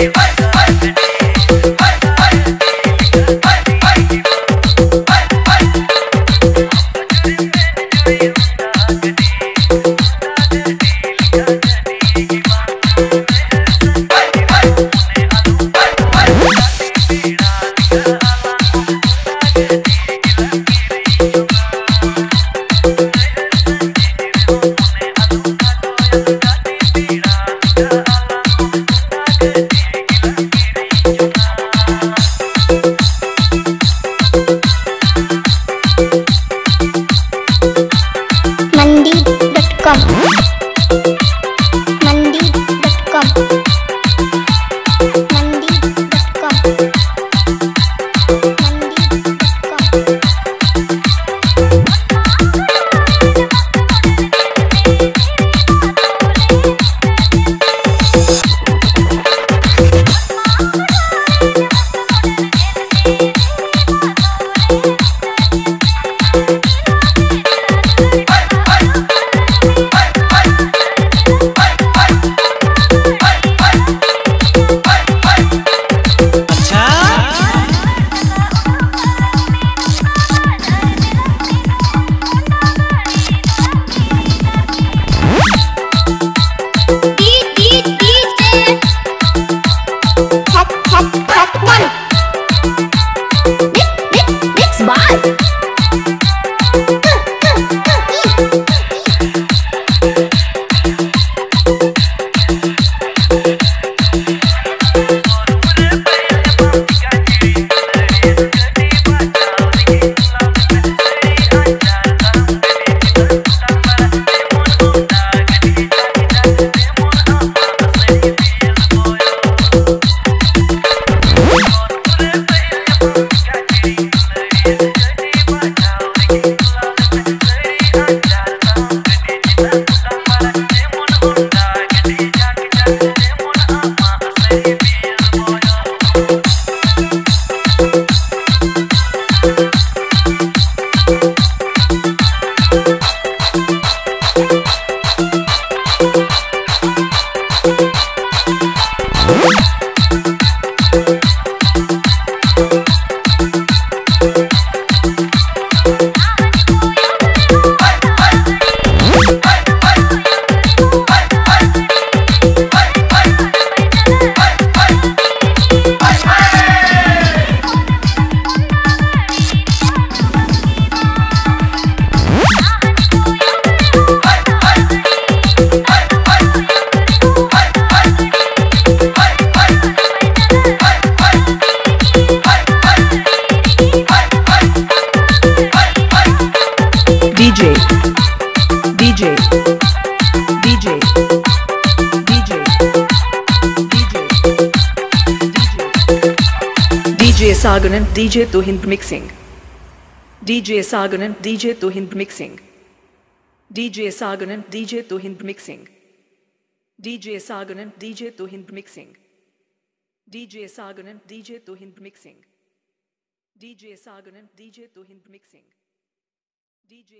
you. DJ DJ DJ DJ DJ DJ Sagan and DJ to Tuhind mixing DJ Sagan and DJ Tuhind mixing DJ Sagan and DJ Tuhind mixing DJ Sagan and DJ Tuhind mixing DJ Sagan and DJ Tuhind mixing DJ Sagan and DJ Tuhind mixing DJ